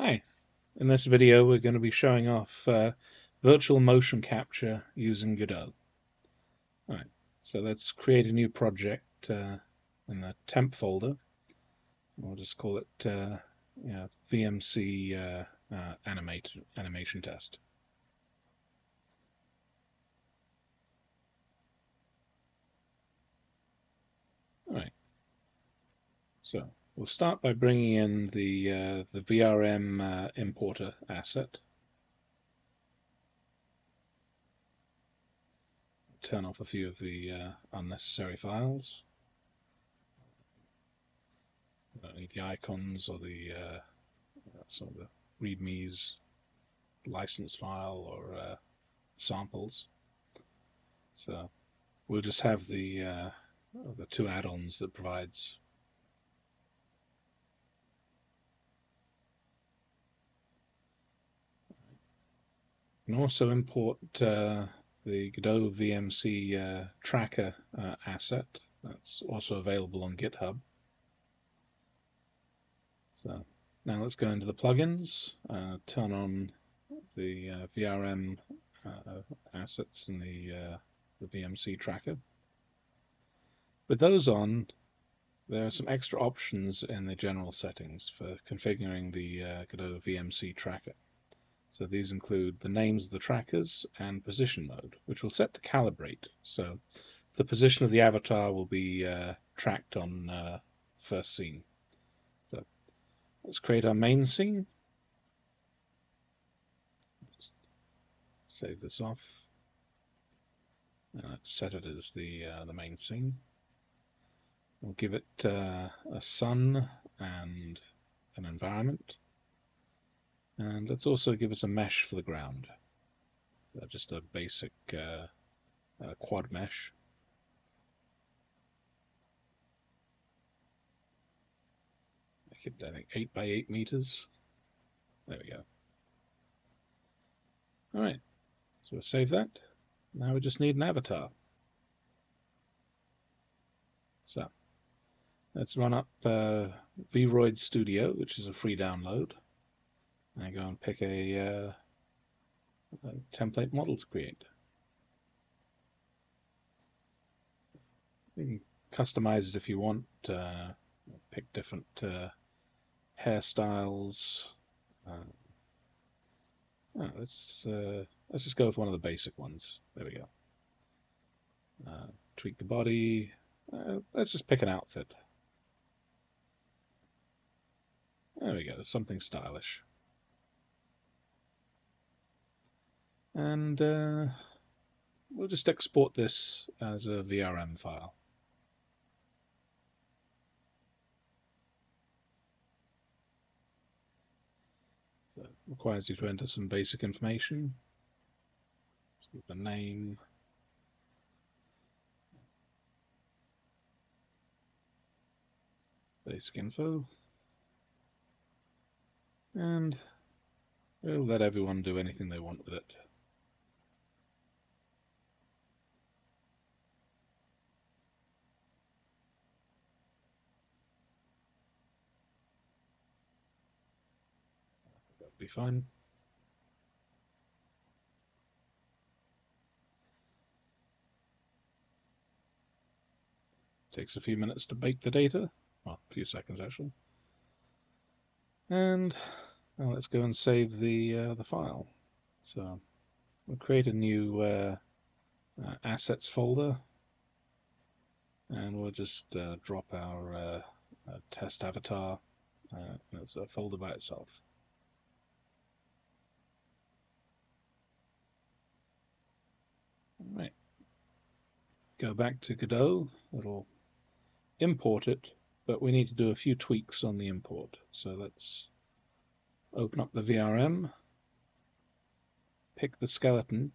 Hi, in this video we're going to be showing off uh, virtual motion capture using Godot. Alright, so let's create a new project uh, in the temp folder. We'll just call it uh, yeah, VMC uh, uh, animate, animation test. Alright, so We'll start by bringing in the, uh, the VRM uh, importer asset. Turn off a few of the uh, unnecessary files. don't need the icons or the uh, some of the readmes, license file or uh, samples. So we'll just have the uh, the two add-ons that provides can also import uh, the Godot VMC uh, tracker uh, asset. That's also available on GitHub. So now let's go into the plugins, uh, turn on the uh, VRM uh, assets and the, the VMC tracker. With those on, there are some extra options in the general settings for configuring the Godot VMC tracker. So these include the names of the trackers and position mode, which we'll set to calibrate. So the position of the avatar will be uh, tracked on uh, the first scene. So let's create our main scene. Save this off. And let's set it as the uh, the main scene. We'll give it uh, a sun and an environment. And let's also give us a mesh for the ground. So just a basic uh, uh, quad mesh. Make it, I think, 8 by 8 meters. There we go. Alright, so we'll save that. Now we just need an avatar. So, let's run up uh, VRoid Studio, which is a free download. I go and pick a, uh, a template model to create. You can customize it if you want. Uh, pick different uh, hairstyles. Uh, oh, let's uh, let's just go with one of the basic ones. There we go. Uh, tweak the body. Let's just pick an outfit. There we go. Something stylish. And uh, we'll just export this as a VRM file. So it requires you to enter some basic information, the name, basic info, and we'll let everyone do anything they want with it. Be fine. Takes a few minutes to bake the data, well, a few seconds actually. And well, let's go and save the uh, the file. So we'll create a new uh, uh, assets folder, and we'll just uh, drop our uh, uh, test avatar. it's a folder by itself. Right. Go back to Godot. It'll import it, but we need to do a few tweaks on the import. So let's open up the VRM, pick the skeleton,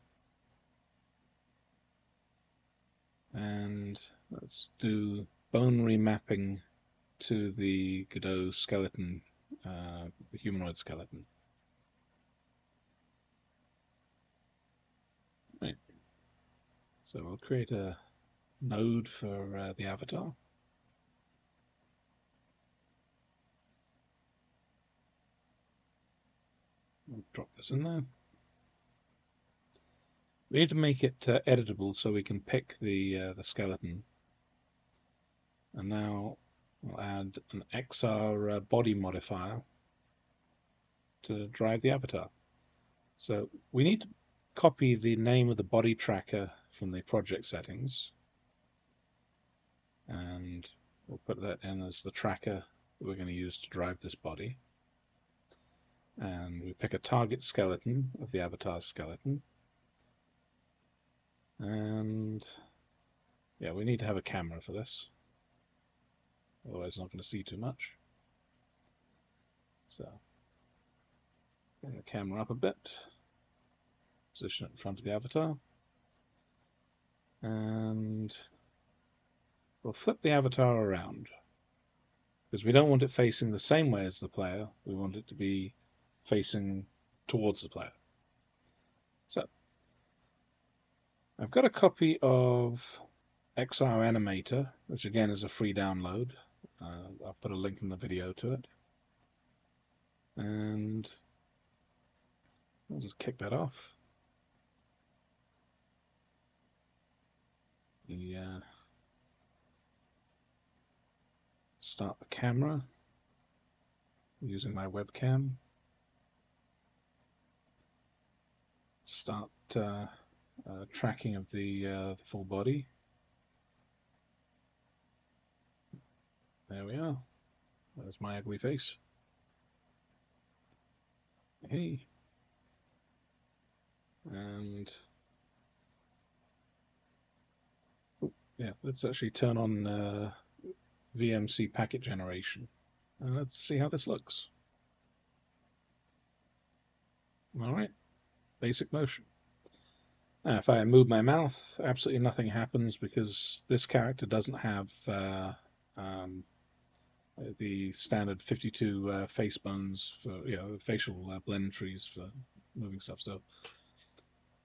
and let's do bone remapping to the Godot skeleton, uh, the humanoid skeleton. Right. So we'll create a node for uh, the avatar. We'll drop this in there. We need to make it uh, editable so we can pick the uh, the skeleton. And now we'll add an XR uh, body modifier to drive the avatar. So we need to copy the name of the body tracker from the project settings and we'll put that in as the tracker that we're going to use to drive this body. And we pick a target skeleton of the avatar skeleton. And yeah we need to have a camera for this. Otherwise not going to see too much. So bring the camera up a bit. Position it in front of the avatar. And we'll flip the avatar around. Because we don't want it facing the same way as the player. We want it to be facing towards the player. So I've got a copy of XR Animator which again is a free download. Uh, I'll put a link in the video to it. And I'll just kick that off. Yeah. Start the camera using my webcam. Start uh, uh, tracking of the, uh, the full body. There we are. There's my ugly face. Hey. And Yeah, let's actually turn on uh, VMC packet generation. And let's see how this looks. Alright, basic motion. Now, if I move my mouth, absolutely nothing happens because this character doesn't have uh, um, the standard 52 uh, face bones for you know facial uh, blend trees for moving stuff. So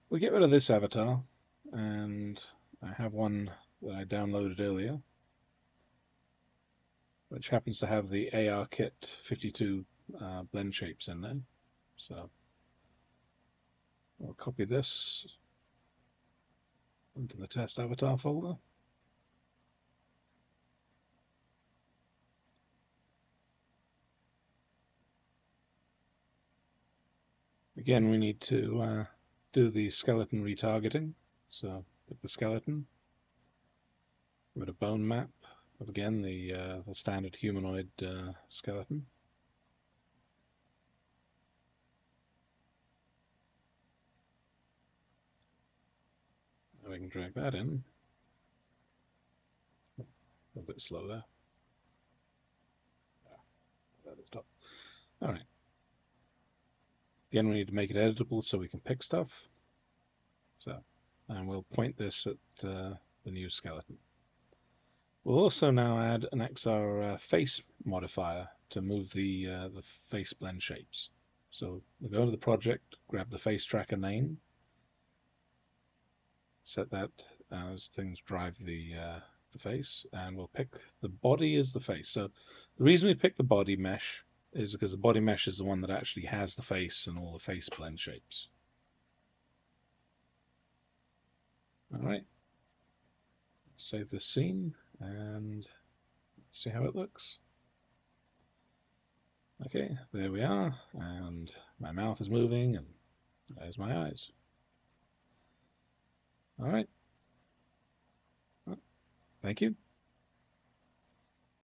we get rid of this avatar, and I have one that I downloaded earlier, which happens to have the ARKit 52 uh, blend shapes in there. So I'll copy this into the test avatar folder. Again, we need to uh, do the skeleton retargeting. So pick the skeleton, with a bone map again the, uh, the standard humanoid uh, skeleton. we can drag that in. A little bit slow there. Is top. All right. Again, we need to make it editable so we can pick stuff. So, and we'll point this at uh, the new skeleton. We'll also now add an XR uh, face modifier to move the, uh, the face blend shapes. So we'll go to the project, grab the face tracker name, set that as things drive the, uh, the face, and we'll pick the body as the face. So the reason we pick the body mesh is because the body mesh is the one that actually has the face and all the face blend shapes. All right, save the scene and see how it looks. Okay, there we are, and my mouth is moving, and there's my eyes. All right. Thank you.